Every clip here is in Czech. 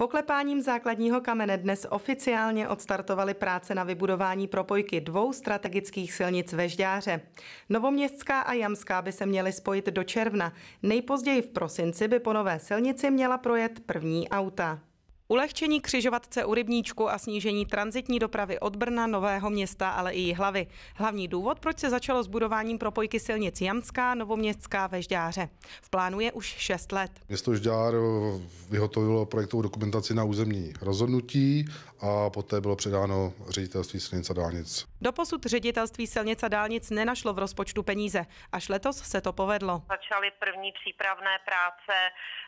Poklepáním základního kamene dnes oficiálně odstartovaly práce na vybudování propojky dvou strategických silnic ve Žďáře. Novoměstská a Jamská by se měly spojit do června. Nejpozději v prosinci by po nové silnici měla projet první auta. Ulehčení křižovatce u Rybníčku a snížení transitní dopravy od Brna, Nového města, ale i hlavy. Hlavní důvod, proč se začalo s budováním propojky silnic Jamská, Novoměstská ve Žďáře. V plánu je už 6 let. Město Žďár vyhotovilo projektovou dokumentaci na územní rozhodnutí a poté bylo předáno ředitelství silnic a dálnic. Doposud ředitelství silnic a dálnic nenašlo v rozpočtu peníze. Až letos se to povedlo. Začaly první přípravné práce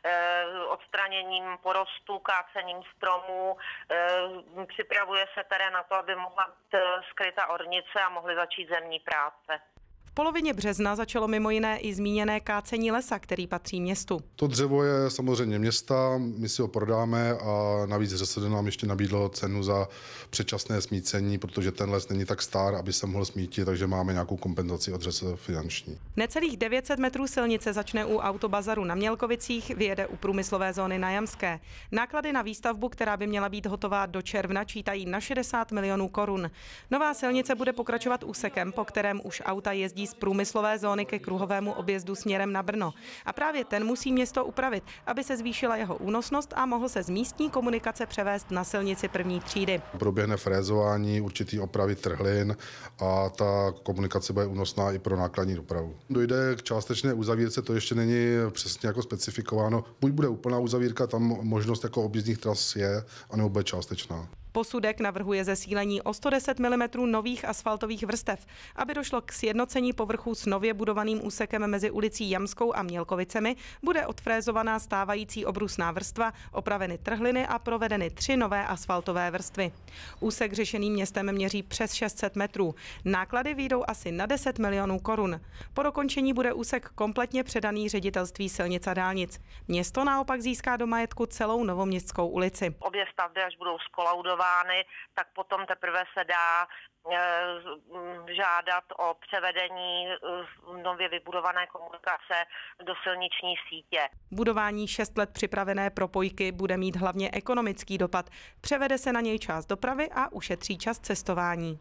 eh, odstraněním porostů, kácením kácením stromů. Eh, připravuje se terén na to, aby mohla být eh, skryta ornice a mohly začít zemní práce. V polovině března začalo mimo jiné i zmíněné kácení lesa, který patří městu. To dřevo je samozřejmě města, my si ho prodáme a navíc ŘSD nám ještě nabídlo cenu za předčasné smícení, protože ten les není tak star, aby se mohl smítit, takže máme nějakou kompenzaci od ŘSD finanční. Necelých 900 metrů silnice začne u autobazaru na Mělkovicích, vyjede u průmyslové zóny na Jamské. Náklady na výstavbu, která by měla být hotová do června, čítají na 60 milionů korun. Nová silnice bude pokračovat úsekem, po kterém už auta jezdí jezdí z průmyslové zóny ke kruhovému objezdu směrem na Brno. A právě ten musí město upravit, aby se zvýšila jeho únosnost a mohl se z místní komunikace převést na silnici první třídy. Proběhne frézování, určitý opravy trhlin a ta komunikace bude únosná i pro nákladní dopravu. Dojde k částečné uzavírce, to ještě není přesně jako specifikováno. Buď bude úplná uzavírka, tam možnost jako objízdních tras je, anebo bude částečná. Posudek navrhuje zesílení o 110 mm nových asfaltových vrstev, aby došlo k sjednocení povrchu s nově budovaným úsekem mezi ulicí Jamskou a Mělkovicemi, bude odfrézovaná stávající obrusná vrstva, opraveny trhliny a provedeny tři nové asfaltové vrstvy. Úsek řešený městem měří přes 600 metrů. Náklady výjdou asi na 10 milionů korun. Po dokončení bude úsek kompletně předaný ředitelství silnic a dálnic. Město naopak získá do majetku celou novoměstskou ulici. Obě stavby, až budou skolaudovat, realizovány, tak potom teprve se dá eh, žádat o převedení eh, nově vybudované komunikace do silniční sítě. Budování 6 let připravené propojky bude mít hlavně ekonomický dopad. Převede se na něj část dopravy a ušetří čas cestování.